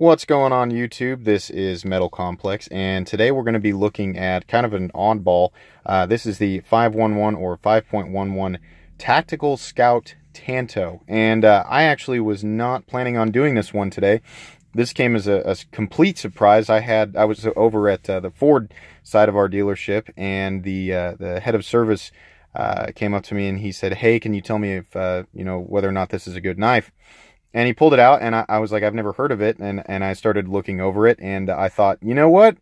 What's going on YouTube? This is Metal Complex and today we're going to be looking at kind of an oddball. Uh, this is the 511 or 5.11 Tactical Scout Tanto and uh, I actually was not planning on doing this one today. This came as a, a complete surprise. I had I was over at uh, the Ford side of our dealership and the uh, the head of service uh, came up to me and he said, "Hey, can you tell me if uh, you know whether or not this is a good knife?" And he pulled it out and I, I, was like i've never heard of it and, and i started looking over it and i thought you know what?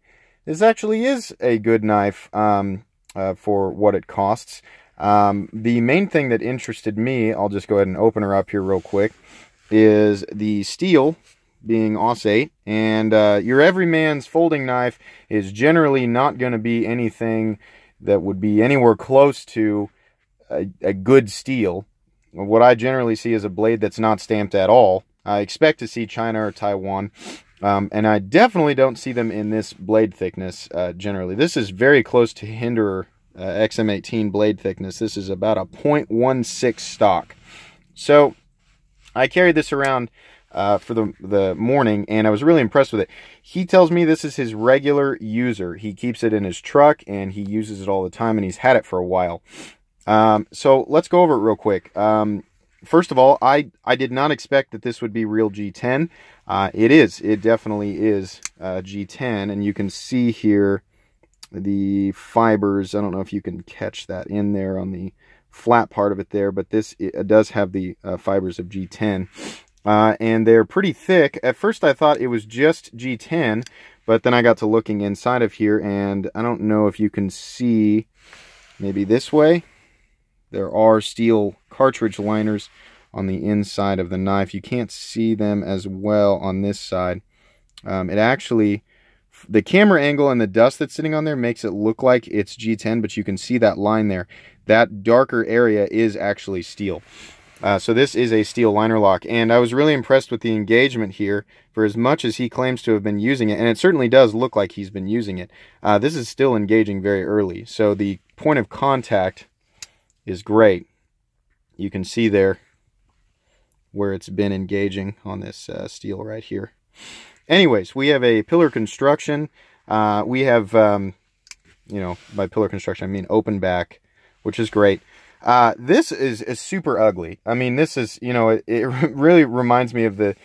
This actually is a good knife um, uh, for what it costs. Um, the main thing that interested me i'll just go ahead and open her up here real quick is the steel being AUS-8 and uh, your everyman's folding knife is generally not going to be anything that would be anywhere close to a, a good steel what I generally see is a blade that's not stamped at all. I expect to see China or Taiwan, um, and I definitely don't see them in this blade thickness uh, generally. This is very close to Hinderer uh, XM18 blade thickness. This is about a 0.16 stock. So I carried this around uh, for the, the morning, and I was really impressed with it. He tells me this is his regular user. He keeps it in his truck, and he uses it all the time, and he's had it for a while. Um, so let's go over it real quick. Um, first of all, I, I did not expect that this would be real G10. Uh, it is. It definitely is uh, G10. And you can see here the fibers. I don't know if you can catch that in there on the flat part of it there, but this does have the uh, fibers of G10. Uh, and they're pretty thick. At first I thought it was just G10, but then I got to looking inside of here, and I don't know if you can see maybe this way there are steel cartridge liners on the inside of the knife. You can't see them as well on this side. Um, it actually, the camera angle and the dust that's sitting on there makes it look like it's G10, but you can see that line there. That darker area is actually steel. Uh, so this is a steel liner lock, and I was really impressed with the engagement here for as much as he claims to have been using it, and it certainly does look like he's been using it. Uh, this is still engaging very early, so the point of contact is great. You can see there where it's been engaging on this uh, steel right here. Anyways, we have a pillar construction. Uh, we have, um, you know, by pillar construction, I mean open back, which is great. Uh, this is, is super ugly. I mean, this is, you know, it, it really reminds me of the,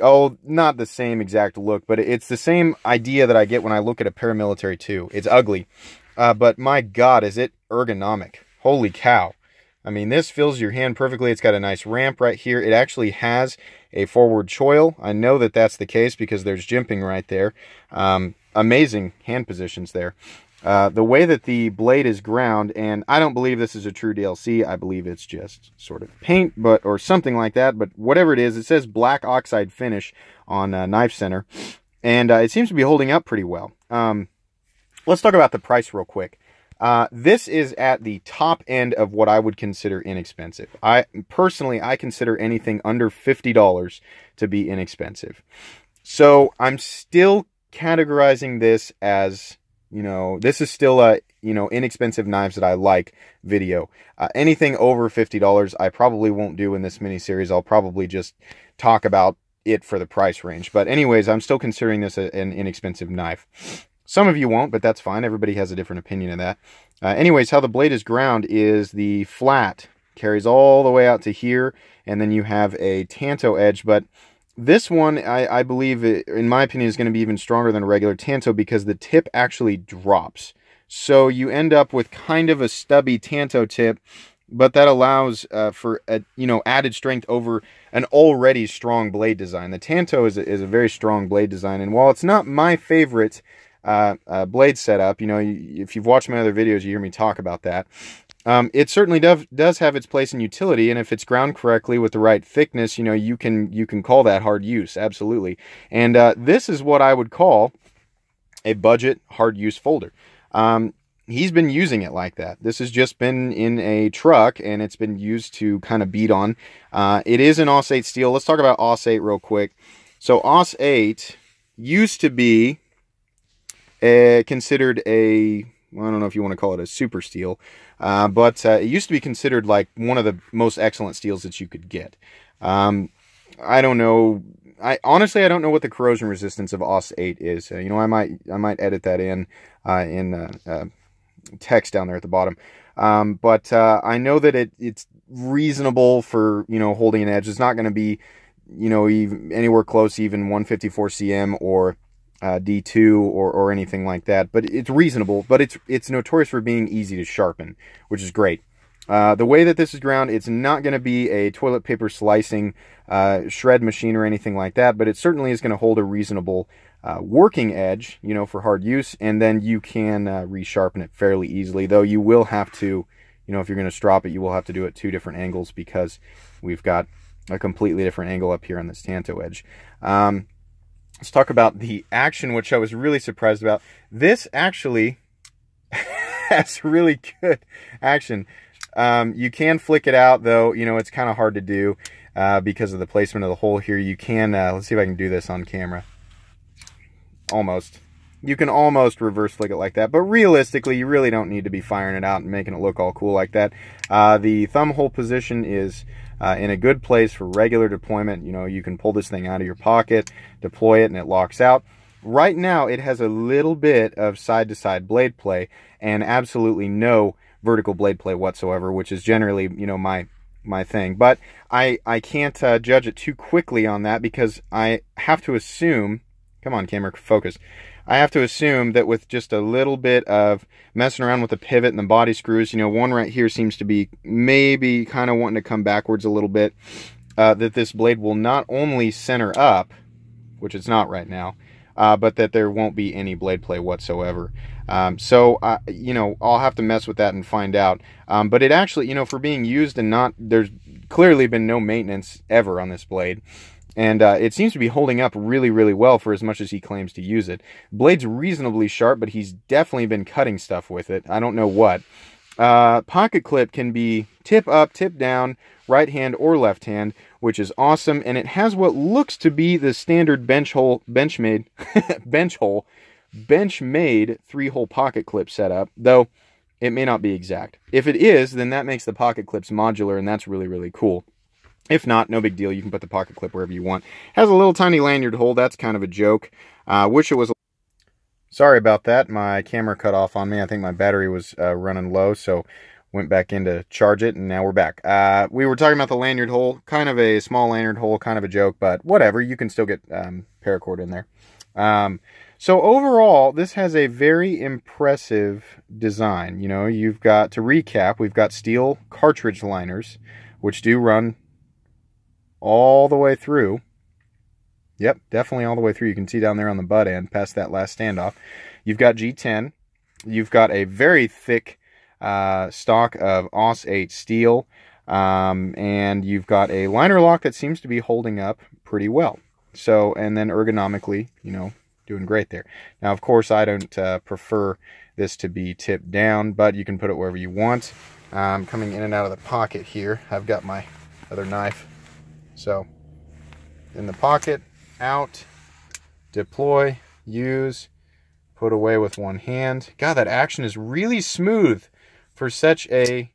oh, not the same exact look, but it's the same idea that I get when I look at a paramilitary too. It's ugly. Uh, but my God, is it ergonomic. Holy cow. I mean, this fills your hand perfectly. It's got a nice ramp right here. It actually has a forward choil. I know that that's the case because there's jimping right there. Um, amazing hand positions there. Uh, the way that the blade is ground, and I don't believe this is a true DLC. I believe it's just sort of paint, but or something like that. But whatever it is, it says black oxide finish on uh, Knife Center, and uh, it seems to be holding up pretty well. Um, let's talk about the price real quick. Uh, this is at the top end of what I would consider inexpensive. I personally, I consider anything under $50 to be inexpensive. So I'm still categorizing this as, you know, this is still a, you know, inexpensive knives that I like video. Uh, anything over $50 I probably won't do in this mini series. I'll probably just talk about it for the price range. But anyways, I'm still considering this a, an inexpensive knife. Some of you won't, but that's fine. Everybody has a different opinion of that. Uh, anyways, how the blade is ground is the flat carries all the way out to here, and then you have a Tanto edge, but this one, I, I believe, in my opinion, is going to be even stronger than a regular Tanto because the tip actually drops. So you end up with kind of a stubby Tanto tip, but that allows uh, for a, you know added strength over an already strong blade design. The Tanto is a, is a very strong blade design, and while it's not my favorite, uh, uh, blade setup. You know, if you've watched my other videos, you hear me talk about that. Um, it certainly does does have its place in utility, and if it's ground correctly with the right thickness, you know, you can you can call that hard use, absolutely. And uh, this is what I would call a budget hard use folder. Um, he's been using it like that. This has just been in a truck, and it's been used to kind of beat on. Uh, it is an AUS-8 steel. Let's talk about AUS-8 real quick. So AUS-8 used to be uh, considered a I don't know if you want to call it a super steel, uh, but uh, it used to be considered like one of the most excellent steels that you could get. Um, I don't know I honestly I don't know what the corrosion resistance of AUS-8 is. Uh, you know, I might I might edit that in uh, in uh, uh, text down there at the bottom. Um, but I know that it it's reasonable for you know holding an edge. It's not going to be you know even anywhere close even 154CM or uh, D2 or, or anything like that. But it's reasonable, but it's it's notorious for being easy to sharpen, which is great. Uh, the way that this is ground, it's not going to be a toilet paper slicing uh, shred machine or anything like that, but it certainly is going to hold a reasonable uh, working edge, you know, for hard use, and then you can uh, resharpen it fairly easily, though you will have to, you know, if you're going to strop it, you will have to do it two different angles because we've got a completely different angle up here on this Tanto edge. Um, let's talk about the action, which I was really surprised about. This actually has really good action. Um, you can flick it out, though, you know, it's kind of hard to do uh, because of the placement of the hole here. You can, uh, let's see if I can do this on camera almost. You can almost reverse flick it like that, but realistically, you really don't need to be firing it out and making it look all cool like that. Uh, the thumb hole position is uh, in a good place for regular deployment. You know, you can pull this thing out of your pocket, deploy it, and it locks out. Right now, it has a little bit of side-to-side -side blade play and absolutely no vertical blade play whatsoever, which is generally, you know, my my thing. But I, I can't uh, judge it too quickly on that because I have to assume Come on, camera, focus. I have to assume that with just a little bit of messing around with the pivot and the body screws, you know, one right here seems to be maybe kind of wanting to come backwards a little bit, uh, that this blade will not only center up, which it's not right now, uh, but that there won't be any blade play whatsoever. Um, so, uh, you know, I'll have to mess with that and find out. Um, but it actually, you know, for being used and not, there's clearly been no maintenance ever on this blade. And uh, it seems to be holding up really, really well for as much as he claims to use it. Blade's reasonably sharp, but he's definitely been cutting stuff with it. I don't know what. Uh, pocket clip can be tip up, tip down, right hand or left hand, which is awesome. And it has what looks to be the standard bench hole, Benchmade, bench hole, Benchmade three hole pocket clip setup, though it may not be exact. If it is, then that makes the pocket clips modular, and that's really, really cool. If not, no big deal. You can put the pocket clip wherever you want. Has a little tiny lanyard hole. That's kind of a joke. I uh, wish it was... Sorry about that. My camera cut off on me. I think my battery was uh, running low, so went back in to charge it, and now we're back. Uh, we were talking about the lanyard hole. Kind of a small lanyard hole, kind of a joke, but whatever. You can still get um, paracord in there. Um, so overall, this has a very impressive design. You know, you've got, to recap, we've got steel cartridge liners, which do run all the way through. Yep, definitely all the way through. You can see down there on the butt end, past that last standoff. You've got G10. You've got a very thick uh, stock of AUS-8 steel. Um, and you've got a liner lock that seems to be holding up pretty well. So, and then ergonomically, you know, doing great there. Now, of course, I don't uh, prefer this to be tipped down, but you can put it wherever you want. Um, coming in and out of the pocket here, I've got my other knife so in the pocket, out, deploy, use, put away with one hand. God, that action is really smooth for such a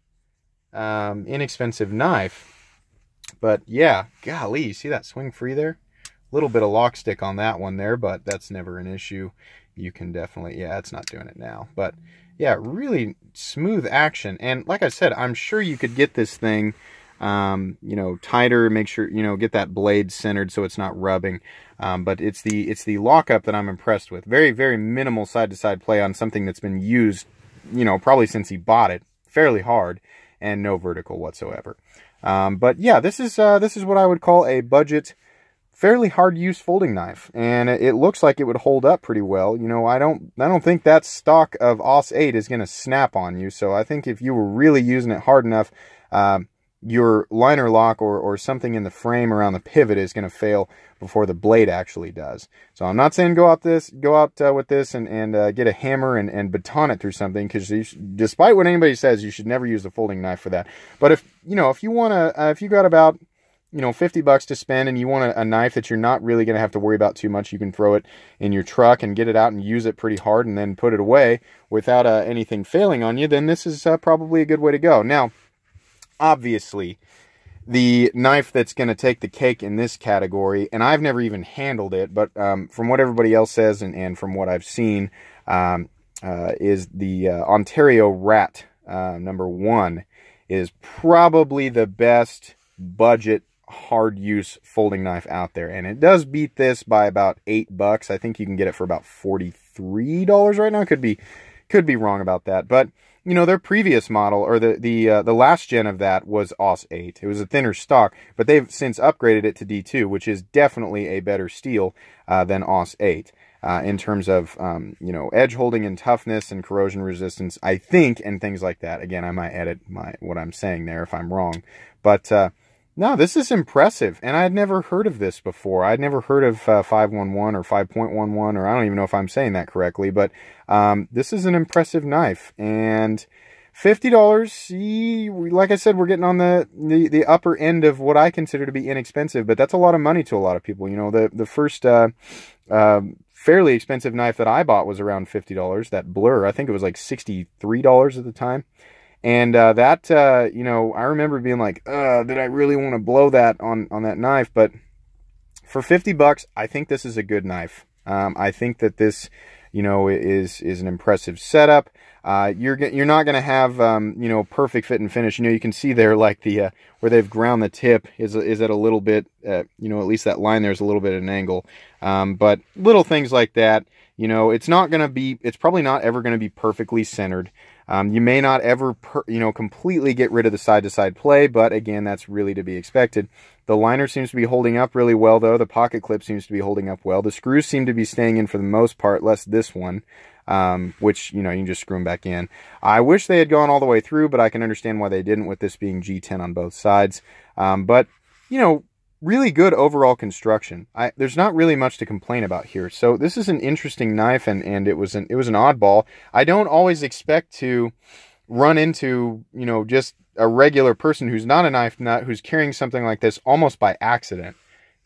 um, inexpensive knife. But yeah, golly, you see that swing free there? A little bit of lock stick on that one there, but that's never an issue. You can definitely, yeah, it's not doing it now. But yeah, really smooth action. And like I said, I'm sure you could get this thing um, you know, tighter, make sure, you know, get that blade centered so it's not rubbing. Um, but it's the, it's the lockup that I'm impressed with. Very, very minimal side-to-side -side play on something that's been used, you know, probably since he bought it, fairly hard, and no vertical whatsoever. Um, but yeah, this is, uh, this is what I would call a budget, fairly hard use folding knife. And it looks like it would hold up pretty well. You know, I don't, I don't think that stock of AUS-8 is going to snap on you. So I think if you were really using it hard enough, um, your liner lock or, or something in the frame around the pivot is going to fail before the blade actually does. So I'm not saying go out this, go out uh, with this and, and uh, get a hammer and, and baton it through something because despite what anybody says, you should never use a folding knife for that. But if, you know, if you want to, uh, if you got about, you know, 50 bucks to spend and you want a, a knife that you're not really going to have to worry about too much, you can throw it in your truck and get it out and use it pretty hard and then put it away without uh, anything failing on you, then this is uh, probably a good way to go. Now, obviously, the knife that's going to take the cake in this category, and I've never even handled it, but um, from what everybody else says and, and from what I've seen, um, uh, is the uh, Ontario Rat uh, number one is probably the best budget hard use folding knife out there and it does beat this by about eight bucks. I think you can get it for about 43 dollars right now. Could be could be wrong about that but you know, their previous model or the the uh, the last gen of that was AUS-8. It was a thinner stock, but they've since upgraded it to D2, which is definitely a better steel uh, than AUS-8. Uh, in terms of um, you know edge holding and toughness and corrosion resistance, I think, and things like that. Again, I might edit my what I'm saying there if I'm wrong, but uh, no, this is impressive, and I had never heard of this before. I'd never heard of uh, 511 or 5.11, or I don't even know if I'm saying that correctly, but um, this is an impressive knife, and $50, like I said, we're getting on the, the, the upper end of what I consider to be inexpensive, but that's a lot of money to a lot of people. You know, the, the first uh, uh, fairly expensive knife that I bought was around $50, that Blur. I think it was like $63 at the time. And uh, that, uh, you know, I remember being like, did I really want to blow that on, on that knife? But for 50 bucks, I think this is a good knife. Um, I think that this, you know, is is an impressive setup. Uh, you're you're not going to have um, you know perfect fit and finish. You know, you can see there like the uh, where they've ground the tip is is at a little bit, uh, you know, at least that line there's a little bit at an angle. Um, but little things like that, you know, it's not going to be, it's probably not ever going to be perfectly centered. Um, you may not ever, per, you know, completely get rid of the side-to-side -side play, but again, that's really to be expected. The liner seems to be holding up really well, though. The pocket clip seems to be holding up well. The screws seem to be staying in for the most part, less this one, um, which, you know, you can just screw them back in. I wish they had gone all the way through, but I can understand why they didn't with this being G10 on both sides. Um, but, you know, really good overall construction. I, there's not really much to complain about here. So this is an interesting knife, and and it was an it was an oddball. I don't always expect to run into you know just a regular person who's not a knife nut who's carrying something like this almost by accident.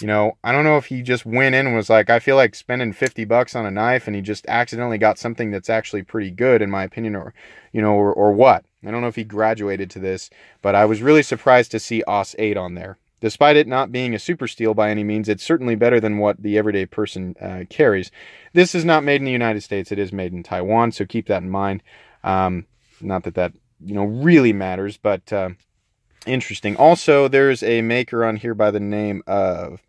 You know, I don't know if he just went in and was like, I feel like spending 50 bucks on a knife and he just accidentally got something that's actually pretty good in my opinion or, you know, or, or what. I don't know if he graduated to this, but I was really surprised to see AUS-8 on there. Despite it not being a super steel by any means, it's certainly better than what the everyday person uh, carries. This is not made in the United States. It is made in Taiwan, so keep that in mind. Um, not that that, you know, really matters, but uh, interesting. Also, there's a maker on here by the name of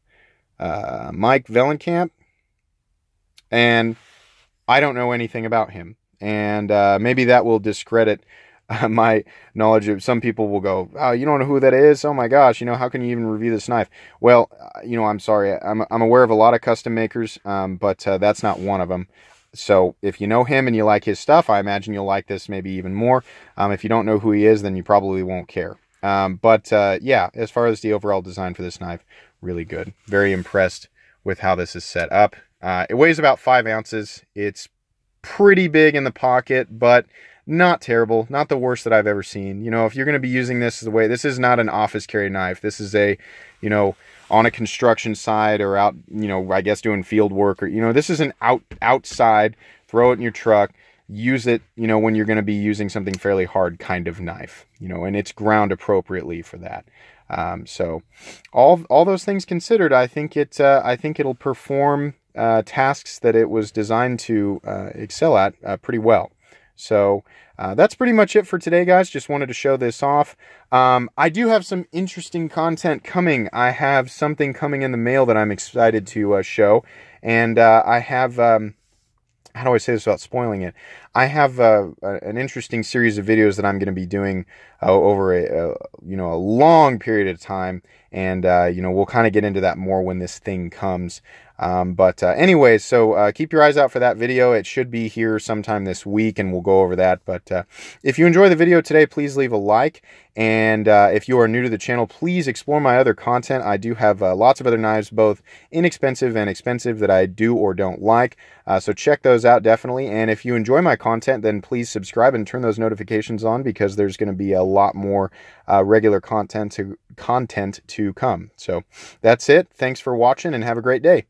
uh, Mike Vellekamp, and I don't know anything about him. And uh, maybe that will discredit my knowledge of some people will go, oh, you don't know who that is? Oh my gosh, you know, how can you even review this knife? Well, uh, you know, I'm sorry. I'm, I'm aware of a lot of custom makers, um, but uh, that's not one of them. So if you know him and you like his stuff, I imagine you'll like this maybe even more. Um, if you don't know who he is, then you probably won't care. Um, but uh, yeah, as far as the overall design for this knife, really good. Very impressed with how this is set up. Uh, it weighs about five ounces. It's pretty big in the pocket, but not terrible, not the worst that I've ever seen. You know, if you're going to be using this as a way, this is not an office carry knife. This is a, you know, on a construction site or out, you know, I guess doing field work or, you know, this is an out outside, throw it in your truck, use it, you know, when you're going to be using something fairly hard kind of knife, you know, and it's ground appropriately for that. Um, so all, all those things considered, I think it, uh, I think it'll perform, uh, tasks that it was designed to, uh, excel at, uh, pretty well. So uh, that's pretty much it for today, guys. Just wanted to show this off. Um, I do have some interesting content coming. I have something coming in the mail that I'm excited to uh, show. And uh, I have, um, how do I say this without spoiling it? I have uh, an interesting series of videos that I'm going to be doing uh, over a, a, you know, a long period of time. And, uh, you know, we'll kind of get into that more when this thing comes. Um, but uh, anyways, so uh, keep your eyes out for that video. It should be here sometime this week, and we'll go over that. But uh, if you enjoy the video today, please leave a like. And uh, if you are new to the channel, please explore my other content. I do have uh, lots of other knives, both inexpensive and expensive, that I do or don't like. Uh, so check those out definitely. And if you enjoy my content, then please subscribe and turn those notifications on because there's going to be a lot more Uh, regular content to content to come. So that's it. Thanks for watching and have a great day.